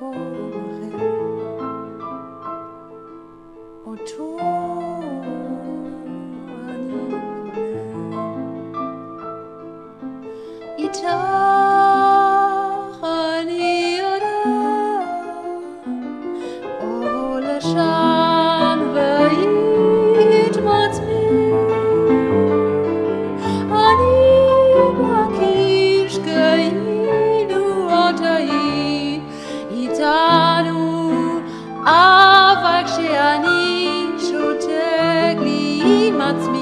Oh God's me.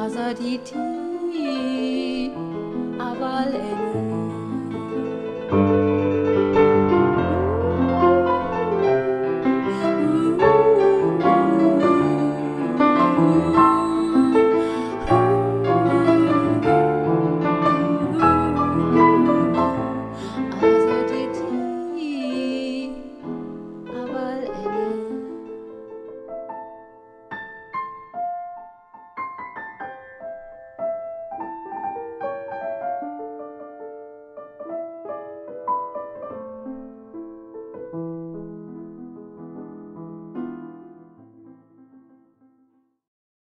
Azadi ti avalen.